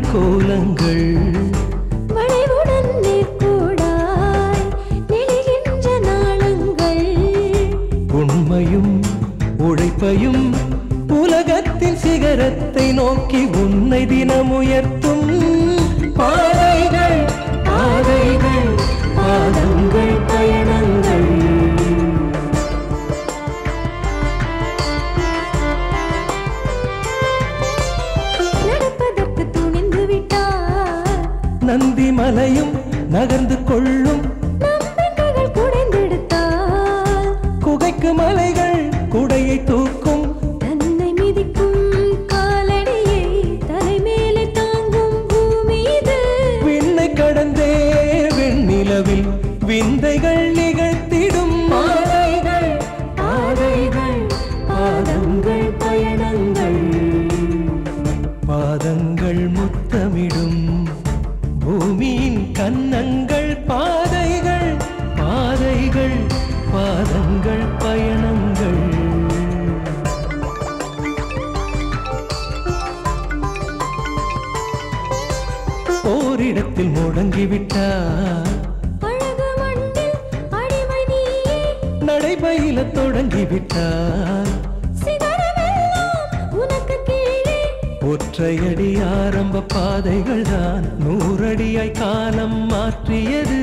கோலங்கள் கொள்ளும். நம்பிக்கைகள் குடைந்தெடுத்தால் குகைக்கு மலைகள் நடைபயில தொடங்கிவிட்டார் ஒற்றையடி ஆரம்ப பாதைகள் தான் நூறடியாய் காலம் மாற்றியது.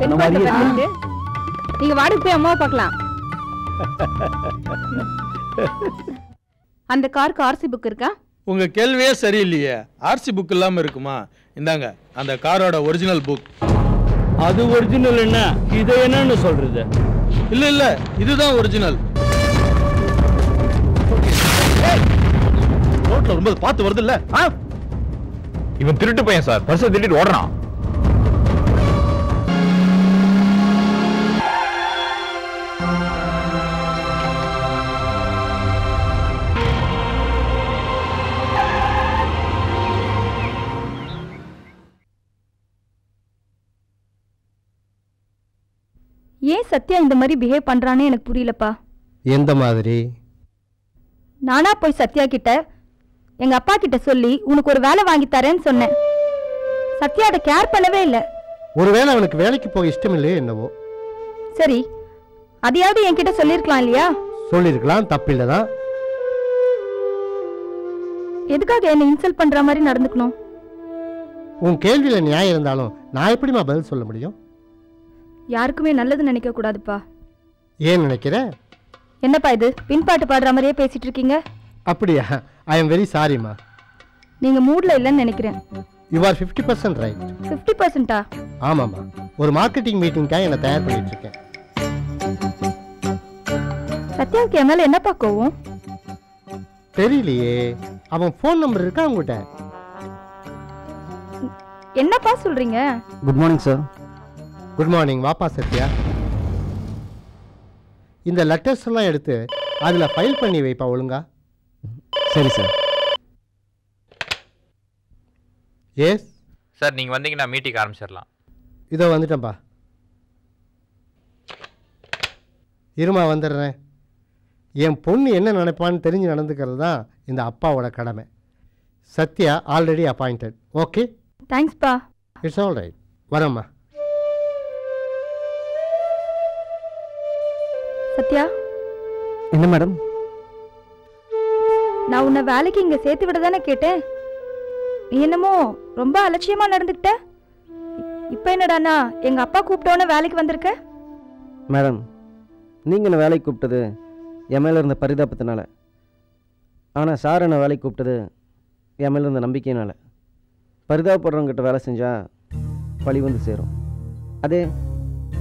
பெண் குழந்தை பிறந்திருக்கு. நீங்க வாடகை போய் அம்மாவை பார்க்கலாம். அந்த காருக்கு ஆர்சி புக் இருக்கா? உங்க கேள்வியே சரியில்லையே. ஆர்சி புக் இல்லாம இருக்குமா? இந்தாங்க அந்த காரோட ஒரிஜினல் புக் அது ஒரிஜினல் என்ன? இதை என்னன்னு சொல்றது? இல்ல இல்ல இதுதான் ஒரிஜினல் ரோட்ல ரொம்ப பார்த்து வருது இல்ல? இவன் திருட்டு பையன் சார். பர்ஸை திருட்டிட்டு ஓடுறான். சத்யா இந்த மாதிரி பிஹேவ் பண்றானே எனக்கு புரியலப்பா. எந்த மாதிரி? நானா போய் சத்யா கிட்ட எங்க அப்பா கிட்ட சொல்லி உனக்கு ஒரு வேலை வாங்கி தரேன்னு சொன்னேன். சத்யா அதை கேர் பண்ணவே இல்லை. ஒருவேளை அவனுக்கு வேலைக்கு போக இஷ்டம் இல்லையோ என்னவோ. சரி அதையாவது என்கிட்ட சொல்லியிருக்கலாம் இல்லையா? சொல்லியிருக்கலாம் தப்பில்லை தான். எதுக்காக என்ன இன்சல்ட் பண்ற மாதிரி நடந்துக்கணும்? உன் கேள்வியில் நியாயம் இருந்தாலும் நான் எப்படிம்மா பதில் சொல்ல முடியும்? யாருக்குமே நல்லது நினைக்க கூடாதுப்பா. ஏன் நினைக்கிற? என்னப்பா இது? பின்பாட்டு பாடுற மாதிரியே பேசிட்டு இருக்கீங்க? அப்படியா? ஐ எம் வெரி சாரிம்மா நீங்க மூட்ல இல்லைன்னு நினைக்கிறேன். You are fifty percent right fifty பர்சன்டா ஆமாம்மா ஒரு மார்க்கெட்டிங் மீட்டிங்காக என்னை தயார் பண்ணிட்டு இருக்கேன். சத்யாவுக்கு என் மேல என்னப்பா கோவம்? தெரியலையே. அவன் ஃபோன் நம்பர் இருக்கா உங்ககிட்ட என்னப்பா சொல்றீங்க? Good morning sir good morning வாப்பா சத்யா. இந்த லெட்டர்ஸ் எல்லாம் எடுத்து அதில் ஃபைல் பண்ணி வைப்பா ஒழுங்கா. சரி சார் எஸ் சார் நீங்க வந்தீங்கன்னா மீட்டிங் ஆரம்பிச்சிடலாம். இதோ வந்துட்டேன்ப்பா இருமா வந்துடுறேன். என் பொண்ணு என்ன நினைப்பான்னு தெரிஞ்சு நடந்துக்கிறது தான் இந்த அப்பாவோட கடமை. சத்யா ஆல்ரெடி அப்பாயிண்டட் ஓகே தேங்க்ஸ்ப்பா இட்ஸ் ஆல் ரைட் வரேம்மா சத்யா? என்ன மேடம்? நான் உன்னை வேலைக்கு இங்க சேர்த்து விட தானே கேட்டேன். நீ என்னமோ ரொம்ப அலட்சியமா நடந்துக்கிட்ட? இப்ப என்னடானா எங்க அப்பா கூப்பிட்டோன்னே வேலைக்கு வந்திருக்க? மேடம் நீங்கள் என்ன வேலைக்கு கூப்பிட்டது என் மேலே இருந்த பரிதாபத்தினால. ஆனால் சார் என்னை வேலைக்கு கூப்பிட்டது என் மேலே இருந்த நம்பிக்கையினால். பரிதாபப்படுறவங்ககிட்ட வேலை செஞ்சால் பழி வந்து சேரும். அதே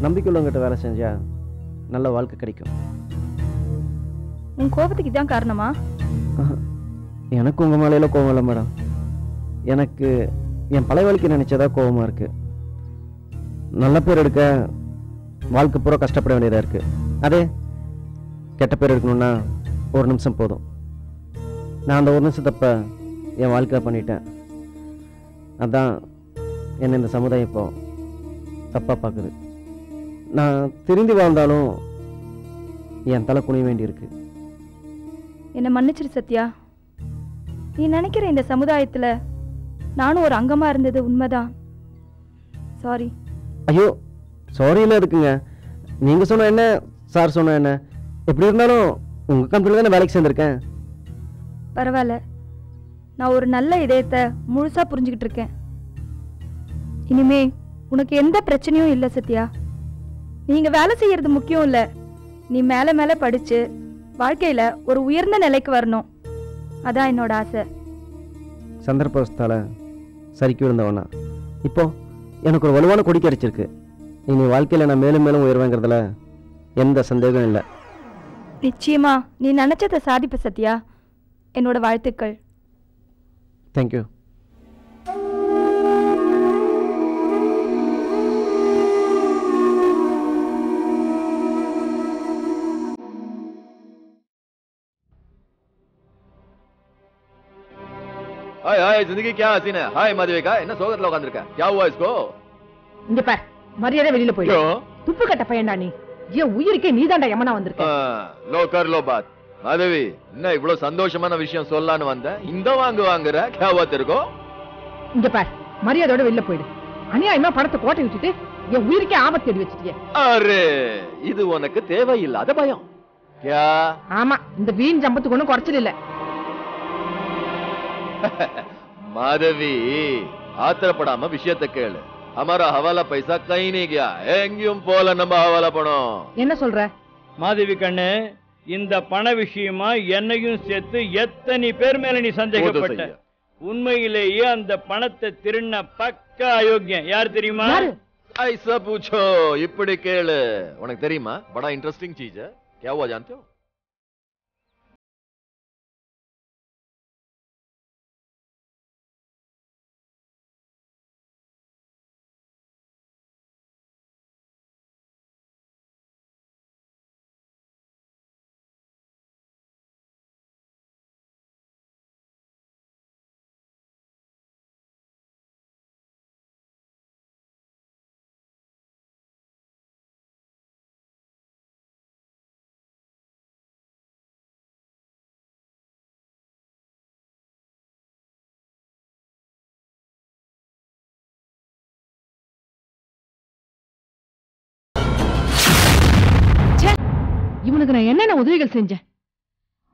நம்பிக்கையுள்ளவங்ககிட்ட வேலை செஞ்சால் நல்ல வாழ்க்கை கிடைக்கும். உன் கோபத்துக்கு இதான் காரணமா. எனக்கு உங்கள் மேலையில கோவம் இல்லை மேடம். எனக்கு என் பழைய வாழ்க்கை நினச்சதா கோவமாக இருக்குது நல்ல பேர் எடுக்க வாழ்க்கை பூரா கஷ்டப்பட வேண்டியதாக இருக்குது அதே கெட்ட பேர் எடுக்கணும்னா ஒரு நிமிஷம் போதும். நான் அந்த ஒரு நிமிஷம் தப்ப என் வாழ்க்கையில் பண்ணிட்டேன். அதான் என்னை இந்த சமுதாயம் இப்போ தப்பாக பார்க்குது நான் திரும்பி வாழ்ந்தாலும் என் தலை குனிய வேண்டியிருக்கு. என்னை மன்னிச்சிரு சத்யா. நீ நினைக்கிற இந்த சமுதாயத்துல நானும் ஒரு அங்கமா இருந்தது உண்மைதான். சாரி ஐயோ சாரியில் இருக்குங்க. நீங்கள் சொன்ன என்ன சார் சொன்ன என்ன? எப்படி இருந்தாலும் உங்கள் கம்பெனியில் தானே வேலைக்கு சேர்ந்துருக்கேன். பரவாயில்ல. நான் ஒரு நல்ல இதயத்தை முழுசா புரிஞ்சுக்கிட்டு இருக்கேன். இனிமே உனக்கு எந்த பிரச்சனையும் இல்லை சத்யா. நீங்க வேலை செய்யறது முக்கியம் இல்ல. நீ மேல மேல படிச்சு வாழ்க்கையில ஒரு உயர்ந்த நிலைக்கு வரணும். அதான் என்னோட ஆசை. சந்தர்ப்பத்தால் சரிக்கு விழுந்தவனா. இப்போ எனக்கு ஒரு வலுவான கொடி கிடைச்சிருக்கு. இனி வாழ்க்கையில் நான் மேலும் மேலும் உயர்வேங்கிறதுல எந்த சந்தேகம் இல்லை. நிச்சயமா நீ நினைச்சதை சாதிப்ப சத்யா. என்னோட வாழ்த்துக்கள். தேங்க்யூ हाय हाय जिंदगी क्या हसीन है हाय माधविका என்ன சோகத்துல உட்கார்ந்திருக்க क्या हुआ इसको இங்க பார் மரியாதை வெளியில போயிடு क्यों துப்பு கட்ட பையன்டா நீ என் உயிருக்கே நீதாண்டா யமனா வந்திருக்க हाँ, लो कर लो बात மாதவி என்ன இவ்வளவு சந்தோஷமான விஷயம் சொல்லலான்னு வந்த இந்த வாங்கு வாங்குற क्या हुआ तेरे को இங்க பார் மரியாதையோட வெளியில போயிடு அநியாயமா பணத்தை கோட்டை விட்டுட்டு என் உயிருக்கே ஆபத்து தேடி வச்சிட்டியே அரே இது உனக்கு தேவையில்லாத பயம் क्या ஆமா இந்த வீண் ஜம்பத்துக்கு ஒண்ணும் குறைச்சல் இல்ல மாதவி ஆத்திரப்படாம விஷயத்தை கேளு. அமரா ஹவாலா பைசா கை நீக்கியா? எங்கேயும் போல நம்ம ஹவாலா பணம் என்ன சொல்ற? மாதவி கண்ணு இந்த பண விஷயமா என்னையும் சேர்த்து எத்தனை பேர் மேல நீ சந்தேகப்பட்ட? உண்மையிலேயே அந்த பணத்தை திருண்ண பக்க அயோக்கியம் யார் தெரியுமா? ஐசா பூச்சோ இப்படி கேளு. உனக்கு தெரியுமா? படா இன்ட்ரெஸ்டிங் சீஜ கேவா ஜான்தோ இவனுக்கு நான் என்னென்ன உதவிகள் செஞ்சேன்?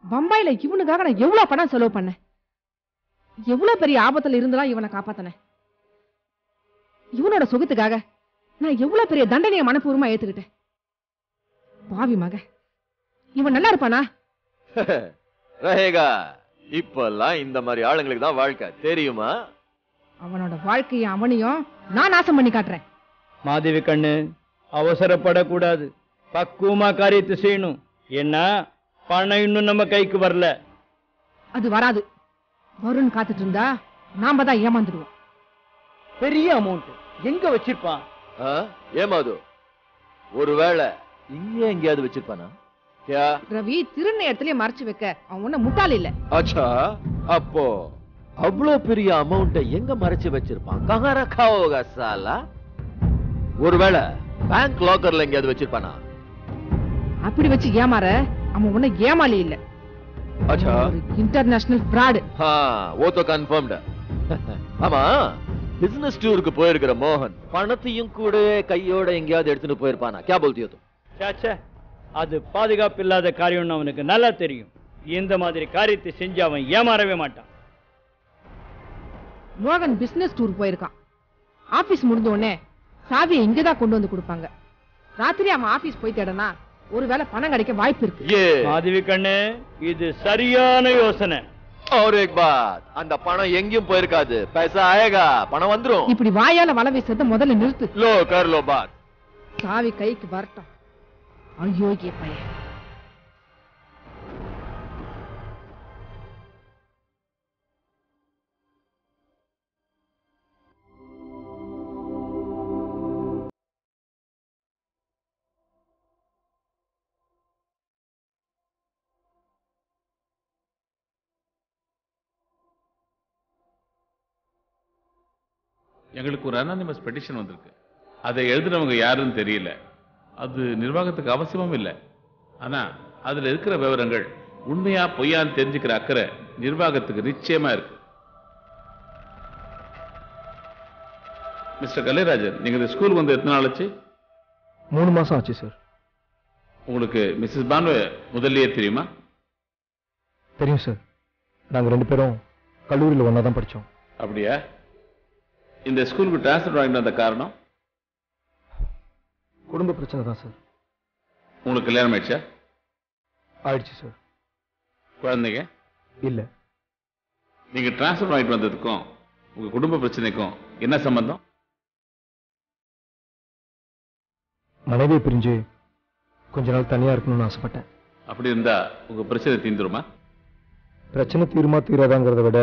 பம்பாயில இவனுக்காக நான் எவ்வளவு பணம் செலவு பண்ணேன்? எவ்வளவு பெரிய ஆபத்துல இருந்தெல்லாம் இவனை காப்பாத்தினேன்? இவனோட சுகத்துக்காக நான் எவ்வளவு பெரிய தண்டனையை மனப்பூர்வமா ஏத்துக்கிட்டேன்? பாவி மக இவன் நல்லா இருப்பானா? இப்பெல்லாம் இந்த மாதிரி ஆளுங்களுக்கு தான் வாழ்க்கை. தெரியுமா? அவனோட வாழ்க்கையை அவனையும் நான் நாசம் பண்ணி காட்டுறேன். மாதேவி கண்ணு அவசரப்படக்கூடாது. பக்குவமா காரியத்தை செய்யணும். என்ன பணம் இன்னும் நம்ம கைக்கு வரல. அது வராது. வரும்னு காத்துட்டு இருந்தா நாம தான் ஏமாந்துடுவோம். பெரிய அமௌண்ட் எங்க வச்சிருப்பான்? ஏமாது? ஒருவேளை இங்கே எங்கேயாவது வச்சிருப்பானா? ரவி திருநேரத்திலே மறைச்சு வைக்க. அவன் ஒன்னும் முட்டாள் இல்ல. அச்சா அப்போ அவ்வளவு பெரிய அமௌண்ட எங்க மறைச்சு வச்சிருப்பான்? கஹரா ஒருவேளை பேங்க் லாக்கர்ல எங்கேயாவது வச்சிருப்பானா? அப்படி வச்சு ஏமாற அவன் உன்ன ஏமாளி இல்ல. அச்சா. இன்டர்நேஷனல் பிராடு ஓத்தோ கன்ஃபார்ம்டா ஆமா பிசினஸ் டூருக்கு போயிருக்கிற மோகன் பணத்தையும் கூட கையோட எங்கேயாவது எடுத்துட்டு போயிருப்பானா? கே போல்தியோ சாச்சா அது பாதுகாப்பு இல்லாத காரியம்னு அவனுக்கு நல்லா தெரியும். இந்த மாதிரி காரியத்தை செஞ்சு அவன் ஏமாறவே மாட்டான். மோகன் பிசினஸ் டூர் போயிருக்கான். ஆபீஸ் முடிஞ்ச உடனே சாவியை இங்கதான் கொண்டு வந்து கொடுப்பாங்க. ராத்திரி அவன் ஆபீஸ் போய் தேடனா ஒருவேளை பணம் கிடைக்க வாய்ப்பு இருக்கு ये மாதவி கண்ணு இது சரியான யோசனை और एक बात அந்த பணம் எங்கேயும் போயிருக்காது பைசா ஆயேகா பணம் வந்துரும் இப்படி வாயால வலை வீசுறத முதல்ல நிறுத்து लो कर लो बात சாவி கைக்கு வரட்டும் அயோக்கிய பையன் எங்களுக்கு ஒரு அனானிமஸ் பெட்டிஷன் வந்திருக்கு. அதை எழுதுனவங்க யாருன்னு தெரியல. அது நிர்வாகத்துக்கு அவசியமும் இல்லை. ஆனா அதுல இருக்கிற விவரங்கள் உண்மையா பொய்யான்னு தெரிஞ்சுக்கிற அக்கறை நிர்வாகத்துக்கு நிச்சயமா இருக்கு. மிஸ்டர் கலைராஜன் நீங்க இந்த ஸ்கூல் வந்து எத்தனை நாள் ஆச்சு? மூணு மாசம் ஆச்சு சார் உங்களுக்கு மிஸ்ஸஸ் பானு முதல்லயே தெரியுமா? தெரியும் சார் நாங்கள் ரெண்டு பேரும் கல்லூரியில் ஒன்றா தான் படித்தோம் அப்படியா? இந்த ஸ்கூலுக்கு டிரான்ஸ்ஃபர் வாங்கிட்டு வந்த காரணம்? குடும்ப பிரச்சனை தான் சார் உங்களுக்கு கல்யாணம் ஆயிடுச்சா? ஆயிடுச்சு சார் குழந்தைங்க? இல்லை. நீங்க டிரான்ஸ்ஃபர் வாங்கிட்டு வந்ததுக்கும் உங்க குடும்ப பிரச்சனைக்கும் என்ன சம்பந்தம்? மனைவியை பிரிஞ்சு கொஞ்ச நாள் தனியாக இருக்கணும்னு ஆசைப்பட்டேன். அப்படி இருந்தா உங்க பிரச்சனை தீந்துருமா பிரச்சனை தீருமா தீராதாங்கிறத விட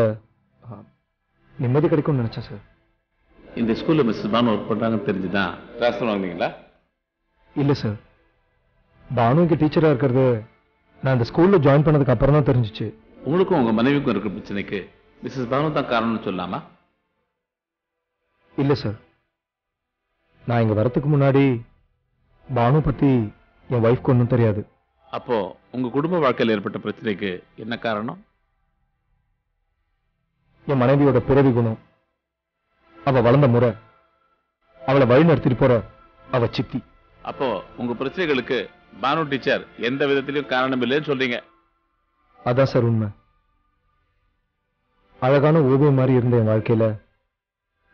நிம்மதி கிடைக்கும்னு நினச்சேன் சார் இந்த ஸ்கூல்ல மிஸ்ஸஸ் பானு ஒர்க் பண்றாங்கன்னு தெரிஞ்சுதான் டிரான்ஸ்ஃபர் வாங்குனீங்களா? இல்லை சார் பானு இங்கே டீச்சராக இருக்கிறது. நான் இந்த ஸ்கூலில் ஜாயின் பண்ணதுக்கு அப்புறம் தான் தெரிஞ்சிச்சு. உங்களுக்கும் உங்க மனைவிக்கும் இருக்கிற பிரச்சனைக்கு மிஸ்ஸஸ் பானு தான் காரணம்னு சொல்லலாமா இல்லை சார் நான் இங்கே வரத்துக்கு முன்னாடி பானு பற்றி என் ஒய்ஃப்க்கு ஒன்றும் தெரியாது. அப்போ உங்க குடும்ப வாழ்க்கையில் ஏற்பட்ட பிரச்சனைக்கு என்ன காரணம்? என் மனைவியோட பிறவி குணம். அவ வளர்ந்த முறை. அவளை வழி நடத்திட்டு போற அவ சித்தி. அப்போ உங்க பிரச்சனைகளுக்கு பானு டீச்சர் எந்த விதத்திலையும் காரணம் இல்லைன்னு சொல்றீங்க. அதான் சார் உண்மை. அழகான ஓவியம் மாதிரி இருந்த என் வாழ்க்கையில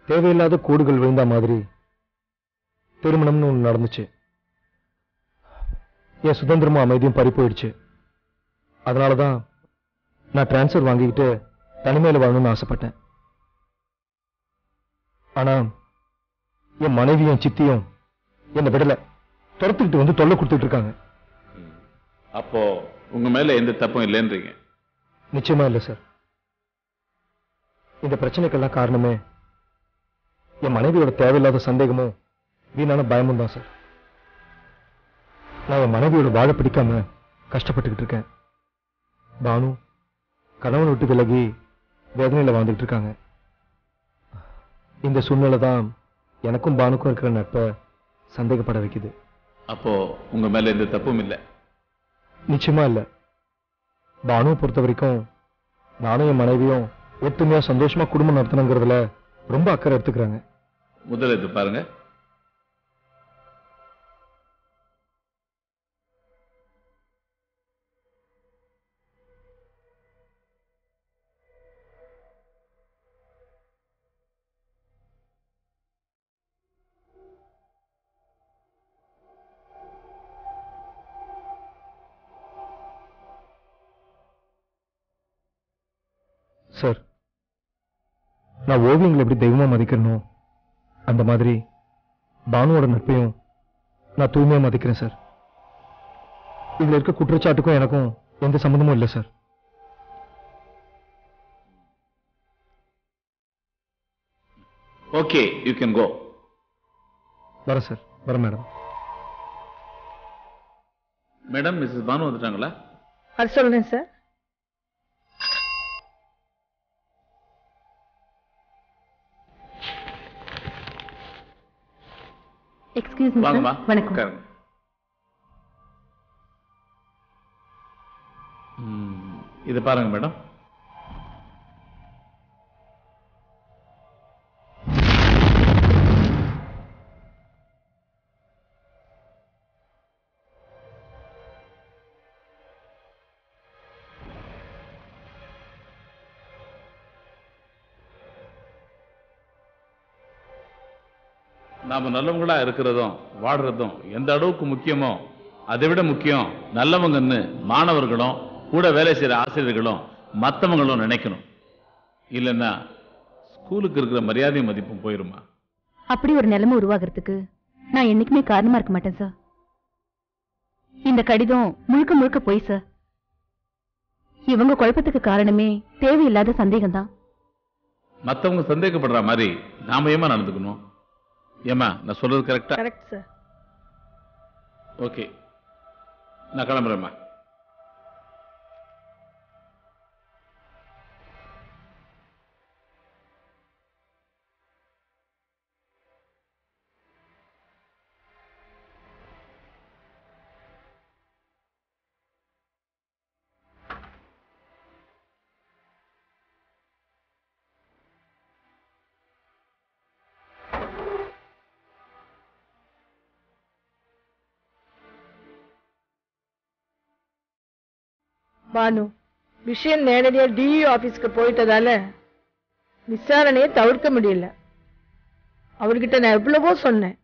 தேவையில்லாத கோடுகள் விழுந்த மாதிரி திருமணம்னு ஒன்று நடந்துச்சு. என் சுதந்திரமும் அமைதியும் பறி போயிடுச்சு. அதனால தான் நான் டிரான்ஸ்ஃபர் வாங்கிக்கிட்டு தனிமையில் வாழணும்னு ஆசைப்பட்டேன். ஆனா என் மனைவியும் சித்தியும் என்னை விடல. துரத்துக்கிட்டு வந்து தொல்லை கொடுத்துட்டு இருக்காங்க. அப்போ உங்க மேல எந்த தப்பும் இல்லைன்றீங்க? நிச்சயமா இல்லை சார். இந்த பிரச்சனைக்கெல்லாம் காரணமே என் மனைவியோட தேவையில்லாத சந்தேகமும் வீணான பயமும் தான் சார். நான் என் மனைவியோட வாழ பிடிக்காம கஷ்டப்பட்டுக்கிட்டு இருக்கேன். பானு கணவன் விட்டு விலகி வேதனையில வாழ்ந்துட்டு இருக்காங்க. இந்த சூழ்நிலை தான் எனக்கும் பானுக்கும் இருக்கிற நட்பை சந்தேகப்பட வைக்குது. அப்போ உங்க மேல எந்த தப்பும் இல்லை. நிச்சயமா இல்லை. பானுவை பொறுத்த வரைக்கும் நானும் என் மனைவியும் ஒத்துமையா சந்தோஷமா குடும்பம் நடத்தணுங்கிறதுல ரொம்ப அக்கறை எடுத்துக்கிறாங்க. முதல்ல இது பாருங்க. சார் நான் ஓவியங்களை எப்படி தெய்வமா மதிக்கிறனோ அந்த மாதிரி பானுவோட நட்பையும் நான் தூய்மையா மதிக்கிறேன் சார். இதுல இருக்க குற்றச்சாட்டுக்கும் எனக்கும் எந்த சம்மந்தமும் இல்லை sir. Okay you can go வரேன் சார் வரேன் மேடம். மேடம் மிஸ்ஸஸ் பானு வந்துட்டாங்களா? அது சொல்றேன் சார். எக்ஸ்கியூஸ் மீ வாங்கம்மா. வணக்கம். இது பாருங்க மேடம். நாம நல்லவங்களா இருக்கிறதும் வாடுறதும் எந்த அளவுக்கு முக்கியமோ அதை விட முக்கியம் நல்லவங்கன்னு மாணவர்களும் கூட வேலை செய்யற ஆசிரியர்களும் மத்தவங்களும் நினைக்கணும். இல்லைன்னா ஸ்கூலுக்கு இருக்கிற மரியாதையும் மதிப்பும் போயிருமா? அப்படி ஒரு நிலைமை உருவாகிறதுக்கு நான் என்னைக்குமே காரணமா இருக்க மாட்டேன் சார். இந்த கடிதம் முழுக்க முழுக்க போய் சார். இவங்க குழப்பத்துக்கு காரணமே தேவையில்லாத சந்தேகம்தான். மத்தவங்க சந்தேகப்படுற மாதிரி நாம ஏமா நடந்துக்கணும்? ஏமா நான் சொல்றது கரெக்டா கரெக்ட் சார் ஓகே நான் கிளம்புறேம்மா. பானு விஷயம் நேரடியா டிஇ ஆபீஸ்க்கு போயிட்டதால விசாரணையை தவிர்க்க முடியல. அவர்கிட்ட நான் எவ்வளவோ சொன்னேன்.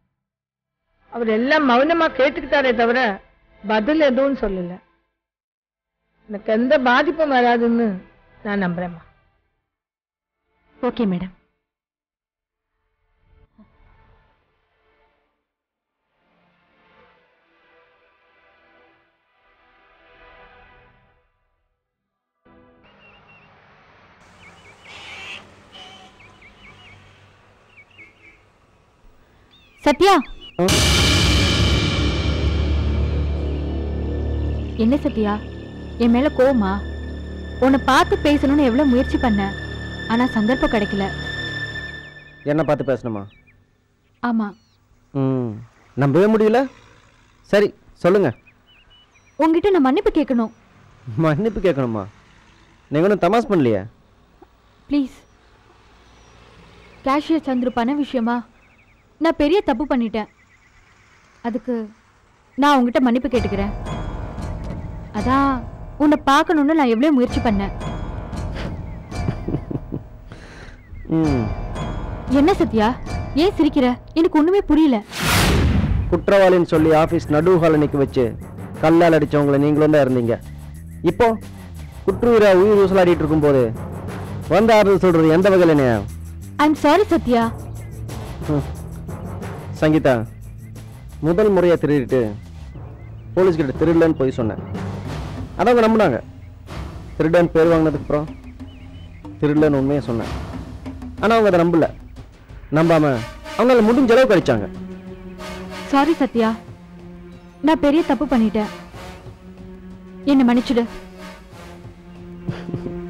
அவர் எல்லாம் மௌனமா கேட்டுக்கிட்டாரே தவிர பதில் எதுவும் சொல்லல. எனக்கு எந்த பாதிப்பும் வராதுன்னு நான் நம்புறேம்மா. Okay madam. சத்யா. என்ன சத்யா? என் மேல கோவமா? உன்னை பார்த்து பேசணும்னு எவ்வளவு முயற்சி பண்ண? ஆனா சந்தர்ப்பம் கிடைக்கல. என்ன பார்த்து பேசணுமா? ஆமா. ம் நம்பவே முடியல. சரி சொல்லுங்க. உங்ககிட்ட நான் மன்னிப்பு கேட்கணும். மன்னிப்பு கேட்கணுமா? நீங்கள் ஒன்றும் தமாஸ் பண்ணலையே? ப்ளீஸ். கேஷியர் சந்துரு பண விஷயமா? நான் பெரிய தப்பு பண்ணிட்டேன். அதுக்கு நான் உங்ககிட்ட மன்னிப்பு கேட்டுக்கிறேன். அதான் உன்னை பார்க்கணுன்னு நான் எவ்வளோ முயற்சி பண்ணேன். என்ன சத்யா? ஏன் சிரிக்கிற? எனக்கு ஒண்ணுமே புரியல. குற்றவாளின்னு சொல்லி ஆஃபீஸ் நடு ஹால நிற்க வச்சு கல்லால் அடிச்சவங்கள நீங்களும் தான் இருந்தீங்க. இப்போ குற்றுயிரா உயிர் ஊசலாடிட்டு இருக்கும்போது வந்து ஆறுதல் சொல்றது எந்த வகையில் ஐம் சாரி சத்யா. சங்கீதா முதல் முறையாக திருடிட்டு போலீஸ்கிட்ட திருடலன்னு போய் சொன்னேன். அதான் அவங்க நம்பினாங்க. திருடன் பேர் வாங்கினதுக்கு அப்புறம் திருடலன்னு உண்மையை சொன்னேன். ஆனால் அவங்க அதை நம்பல. நம்பாம அவங்களால முடிஞ்ச அளவு கழிச்சாங்க சாரி சத்யா. நான் பெரிய தப்பு பண்ணிட்டேன். என்ன மன்னிச்சிடு.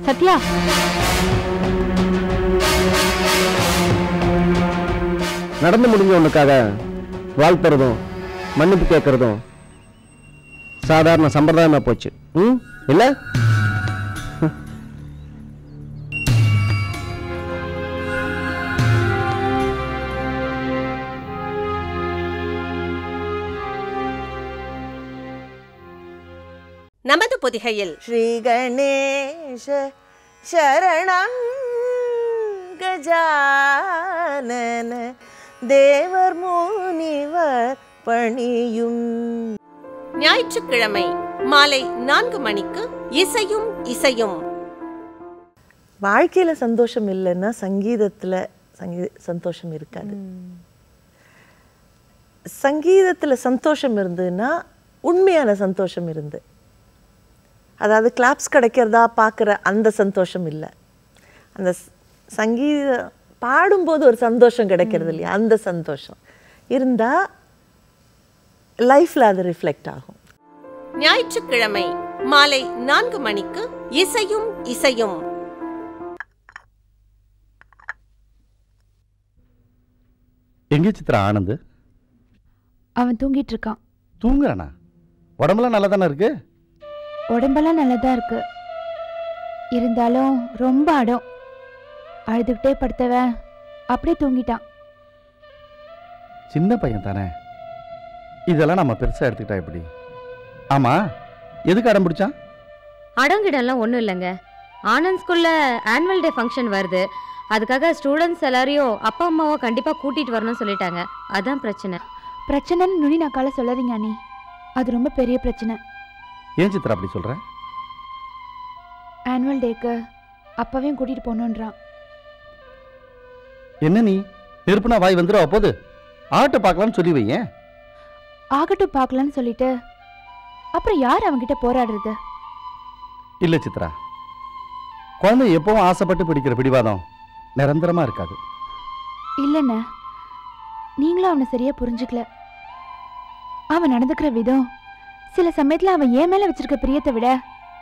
சத்யா. நடந்து முடிஞ்ச ஒண்ணுக்காக வாழ்த்துறதும் மன்னிப்பு கேட்கறதும் சாதாரண சம்பிரதாயமா போச்சு. ம்? இல்ல? நமது பொதிகையில் ஸ்ரீ கணேஷ சரணம் கஜானன தேவர் முனிவர் பணியும். ஞாயிற்றுக்கிழமை மாலை நான்கு மணிக்கு இசையும் இசையும். வாழ்க்கையில சந்தோஷம் இல்லைன்னா சங்கீதத்துல சங்கீ சந்தோஷம் இருக்காது. சங்கீதத்துல சந்தோஷம் இருந்ததுன்னா உண்மையான சந்தோஷம் இருந்து. அதாவது கிளாப்ஸ் கிடைக்கிறதா பார்க்குற அந்த சந்தோஷம் இல்லை. அந்த சங்கீத பாடும்போது ஒரு சந்தோஷம் கிடைக்கிறது இல்லையா? அந்த சந்தோஷம். இருந்தா லைஃப்ல அது ரிஃப்ளெக்ட் ஆகும். ஞாயிற்றுக்கிழமை மாலை நான்கு மணிக்கு இசையும் இசையும். எங்கே சித்ரா? ஆனந்த்? அவன் தூங்கிட்டு இருக்கான் தூங்குறானா? உடம்புலாம் நல்லா தானே இருக்கு? உடம்பெல்லாம் நல்லதா இருக்கு. இருந்தாலும் ரொம்ப அடம். அழுதுகிட்டே படுத்தவன் அப்படியே தூங்கிட்டான். சின்ன பையன் தானே? இதெல்லாம் நம்ம பெருசாக எடுத்துக்கிட்டா எப்படி? ஆமா எதுக்கு அடம் பிடிச்சான்? அடங்கிடலாம் ஒன்றும் இல்லைங்க. ஆனந்த் ஸ்கூல்ல ஆனுவல் டே ஃபங்க்ஷன் வருது. அதுக்காக ஸ்டூடெண்ட்ஸ் எல்லாரையும் அப்பா அம்மாவை கண்டிப்பாக கூட்டிட்டு வரணும்னு சொல்லிட்டாங்க. அதான் பிரச்சனை. பிரச்சனைன்னு நுனி நான் கால சொல்லாதீங்க அண்ணி. அது ரொம்ப பெரிய பிரச்சனை. ஏன் சித்ரா அப்படி சொல்ற? ஆனுவல் டேக்கு அப்பாவையும் கூட்டிட்டு போகணுன்றான். என்ன நீ? நெருப்புனா வாய் வந்துடும் போது ஆட்டை பார்க்கலாம்னு சொல்லி வையேன் ஆகட்டும் பார்க்கலான்னு சொல்லிட்டு அப்புறம் யார் அவன்கிட்ட போராடுறது? இல்லை சித்ரா குழந்தை எப்பவும் ஆசைப்பட்டு பிடிக்கிற பிடிவாதம் நிரந்தரமா இருக்காது. இல்லைண்ணே நீங்களும் அவனை சரியா புரிஞ்சுக்கல. அவன் நடந்துக்கிற விதம் சில சமயத்துல அவன் என் மேல வச்சிருக்க பிரியத்தை விட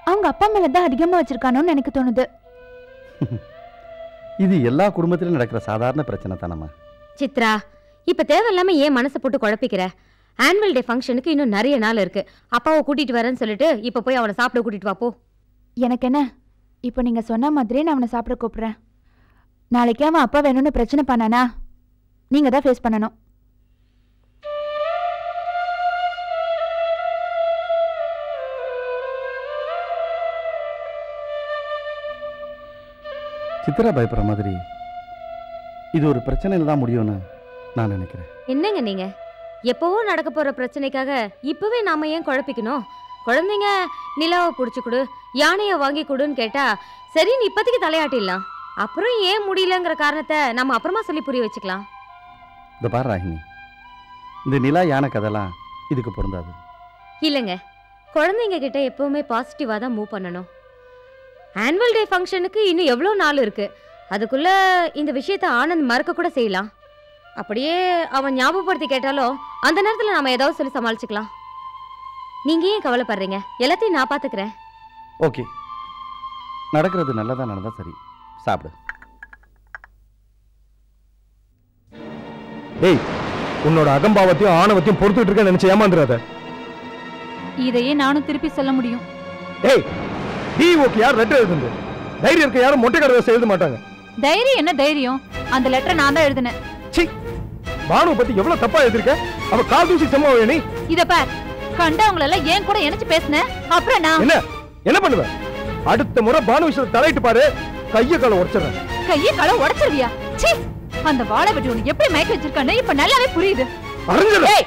அவங்க அப்பா மேல தான் அதிகமா வச்சிருக்கானோன்னு எனக்கு தோணுது. இது எல்லா குடும்பத்திலும் நடக்கிற சாதாரண பிரச்சனை தானம்மா. சித்ரா இப்ப தேவையில்லாம ஏன் மனசை போட்டு குழப்பிக்கிற? ஆனுவல் டே ஃபங்க்ஷனுக்கு இன்னும் நிறைய நாள் இருக்கு. அப்பாவை கூட்டிட்டு வரேன்னு சொல்லிட்டு இப்ப போய் அவனை சாப்பிட கூட்டிட்டு வா போ. எனக்கு என்ன? இப்போ நீங்க சொன்ன மாதிரியே நான் அவனை சாப்பிட கூப்பிடுறேன். நாளைக்கு அவன் அப்பா வேணும்னு பிரச்சனை பண்ணானா? நீங்க தான் ஃபேஸ் பண்ணணும். சித்ரா பயப்படுற மாதிரி. இது ஒரு பிரச்சனையில் தான் முடியும்னு நான் நினைக்கிறேன். என்னங்க நீங்க? எப்பவோ நடக்க போற பிரச்சனைக்காக இப்பவே நாம ஏன் குழப்பிக்கணும்? குழந்தைங்க நிலாவை புடிச்சு கொடு யானையை வாங்கி கொடுன்னு கேட்டா சரின்னு இப்போதைக்கு தலையாட்டிடலாம். அப்புறம் ஏன் முடியலங்கிற காரணத்தை நம்ம அப்புறமா சொல்லி புரிய வச்சுக்கலாம். இந்த பாரு ராகினி. இந்த நிலா யானை கதைலாம் இதுக்கு பொருந்தாது. இல்லைங்க. குழந்தைங்க கிட்ட எப்பவுமே பாசிட்டிவாக தான் மூவ் பண்ணணும். ஆனுவல் டே ஃபங்க்ஷனுக்கு இன்னும் எவ்வளோ நாள் இருக்கு? அதுக்குள்ள இந்த விஷயத்தை ஆனந்த் மறக்க கூட செய்யலாம். அப்படியே அவன் ஞாபகப்படுத்தி கேட்டாலும் அந்த நேரத்தில் நாம ஏதாவது சொல்லி சமாளிச்சுக்கலாம். நீங்க ஏன் கவலைப்படுறீங்க? எல்லாத்தையும் நான் பார்த்துக்கிறேன் ஓகே. நடக்கிறது நல்லதா நடந்தா சரி. சாப்பிடு. ஏய் உன்னோட அகம்பாவத்தையும் ஆணவத்தையும் பொறுத்துட்டு இருக்க நினைச்சு ஏமாந்துடாத இதையே நானும் திருப்பி சொல்ல முடியும். ஏய் டிஓக்கு யார் லெட்டர் எழுதுந்து தைரியம் இருக்க யாரும் மொட்டை கடை எழுத மாட்டாங்க. தைரியம் என்ன தைரியம்? அந்த லெட்டரை நான் தான் எழுதினேன். பானு பத்தி எவ்வளவு தப்பா எழுதிருக்க அவ கால் தூசி சம்பவம் நீ. இத பார் கண்டவங்கள எல்லாம் ஏன் கூட இணைச்சு பேசினேன் அப்புறம் நான் என்ன? என்ன பண்ணுவ? அடுத்த முறை பானு விஷயத்தை தலையிட்டு பாரு. கைய காலை உடைச்சிடுறேன். கையை களை உடைச்சிருவியா? சீ அந்த வாழை வெட்டி உனக்கு எப்படி மயக்க வச்சிருக்கான்னு இப்ப நல்லாவே புரியுது. அறிஞ்சல ஏய்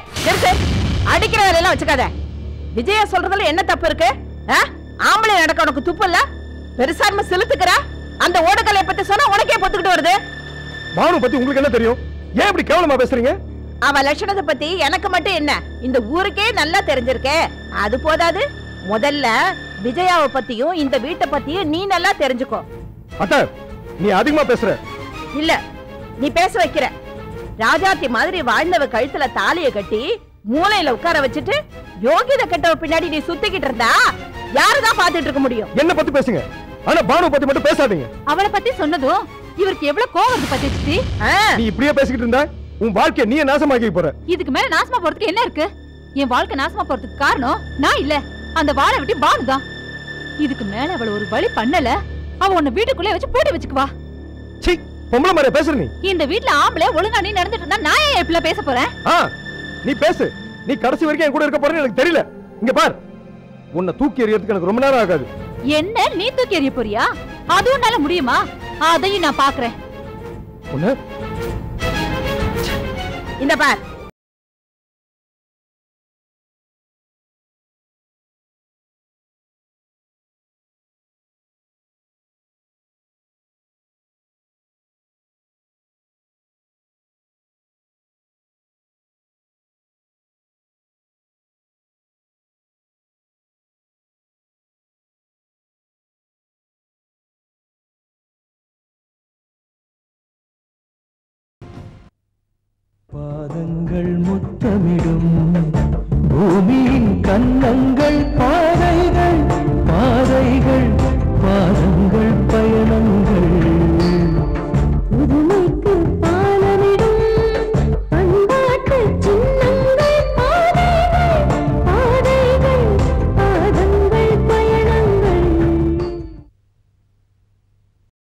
அடிக்கிற வேலையெல்லாம் வச்சுக்காத. விஜயா சொல்றதுல என்ன தப்பு இருக்கு? ஆ? ஆம்பளை நடக்க உனக்கு துப்பு இல்ல? பெருசான்மை செலுத்துக்கிறா? அந்த ஓடக்கலையை பத்தி சொன்னா உனக்கே பொத்துக்கிட்டு வருது. பானு பத்தி உங்களுக்கு என்ன தெரியும்? ஏன் இப்படி கேவலமா பேசுறீங்க? அவ லட்சணத்தை பத்தி எனக்கு மட்டும் என்ன? இந்த ஊருக்கே நல்லா தெரிஞ்சிருக்கே. அது போதாது. முதல்ல விஜயாவை பத்தியும் இந்த வீட்டை பத்தியும் நீ நல்லா தெரிஞ்சுக்கோ. அத்த நீ அதிகமா பேசுற. இல்ல நீ பேச வைக்கிற. ராஜாத்தி மாதிரி வாழ்ந்தவ கழுத்துல தாலிய கட்டி மூளையில உட்கார வச்சுட்டு யோகித கெட்டவ பின்னாடி நீ சுத்திக்கிட்டு இருந்தா யாருதான் பாத்துட்டு இருக்க முடியும்? என்ன பத்தி பேசுங்க. ஆனா பானு பத்தி மட்டும் பேசாதீங்க. அவளை பத்தி சொன்னதும் இவருக்கு எவ்வளவு கோவம் வருது பத்தி சித்தி? நீ இப்படியே பேசிக்கிட்டு இருந்தா உன் வாழ்க்கைய நீயே நாசமாக்கி போற. இதுக்கு மேல நாசமா போறதுக்கு என்ன இருக்கு? என் வாழ்க்கை நாசமா போறதுக்கு காரணம் நான் இல்ல. அந்த வாழை வெட்டி பானுதான் இதுக்கு மேல அவள ஒரு வழி பண்ணல. அவ உன்னை வீட்டுக்குள்ளே வச்சு பூட்டி வச்சுக்குவா. பொம்பளை மாதிரி பேசுற நீ? இந்த வீட்ல ஆம்பளை ஒழுங்கா நீ நடந்துட்டு இருந்தா நான் ஏன் இப்படி பேச போறேன்? நீ பேசு. நீ கடைசி வரைக்கும் என் கூட இருக்க போறேன்னு எனக்கு தெரியல. இங்க பார். உன்னை தூக்கி எறியறதுக்கு எனக்கு ரொம்ப நேரம் ஆகாது. என்ன? நீ தூக்கி எறிய போறியா? அதுவும் என்னால முடியுமா? அதையும் நான் பாக்குறேன். இந்த பார். பாதங்கள் முத்தமிடும். பூமியின் கன்னங்கள் பா